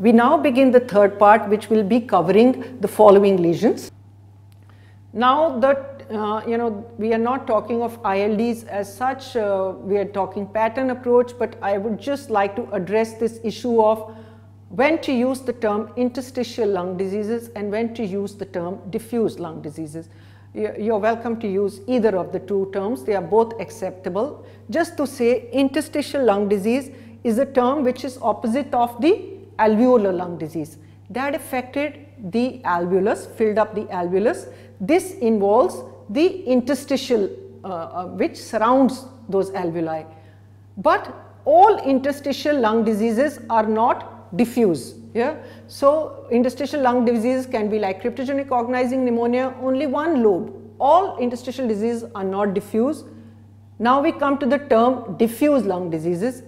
We now begin the third part which will be covering the following lesions. Now that uh, you know we are not talking of ILDs as such, uh, we are talking pattern approach but I would just like to address this issue of when to use the term interstitial lung diseases and when to use the term diffuse lung diseases. You're welcome to use either of the two terms, they are both acceptable. Just to say interstitial lung disease is a term which is opposite of the alveolar lung disease. That affected the alveolus, filled up the alveolus. This involves the interstitial uh, uh, which surrounds those alveoli. But all interstitial lung diseases are not diffuse. Yeah? So, interstitial lung disease can be like cryptogenic organizing pneumonia, only one lobe. All interstitial diseases are not diffuse. Now we come to the term diffuse lung diseases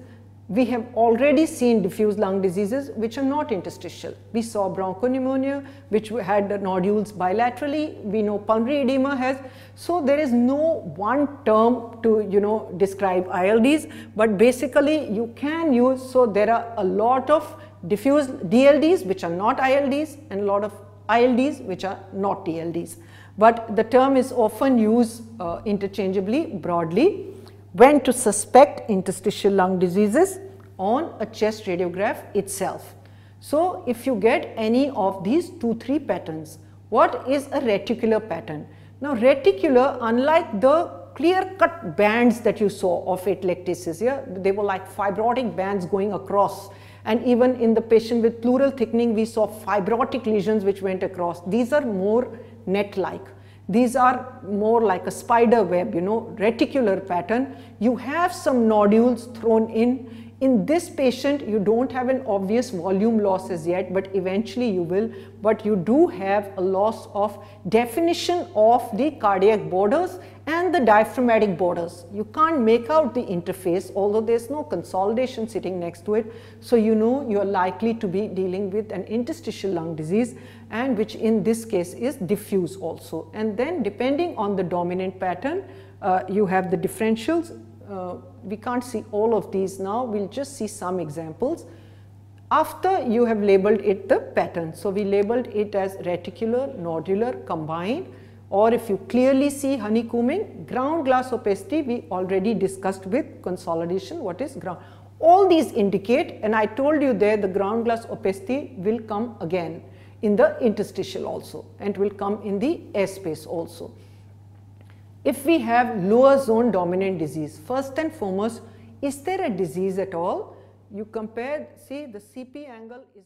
we have already seen diffuse lung diseases which are not interstitial. We saw bronchopneumonia which had nodules bilaterally, we know pulmonary edema has. So there is no one term to you know describe ILDs but basically you can use, so there are a lot of diffuse DLDs which are not ILDs and a lot of ILDs which are not DLDs. But the term is often used uh, interchangeably broadly when to suspect interstitial lung diseases on a chest radiograph itself. So, if you get any of these 2-3 patterns, what is a reticular pattern? Now, reticular unlike the clear cut bands that you saw of atelectasis, yeah, they were like fibrotic bands going across and even in the patient with pleural thickening we saw fibrotic lesions which went across. These are more net-like. These are more like a spider web, you know, reticular pattern. You have some nodules thrown in. In this patient, you don't have an obvious volume loss as yet, but eventually you will. But you do have a loss of definition of the cardiac borders and the diaphragmatic borders. You can't make out the interface, although there's no consolidation sitting next to it. So you know you're likely to be dealing with an interstitial lung disease and which in this case is diffuse also. And then depending on the dominant pattern, uh, you have the differentials. Uh, we can't see all of these now, we'll just see some examples. After you have labeled it the pattern, so we labeled it as reticular, nodular, combined or if you clearly see honeycombing, ground glass opacity we already discussed with consolidation, what is ground. All these indicate and I told you there the ground glass opacity will come again in the interstitial also and will come in the air space also. If we have lower zone dominant disease, first and foremost, is there a disease at all? You compare, see the CP angle is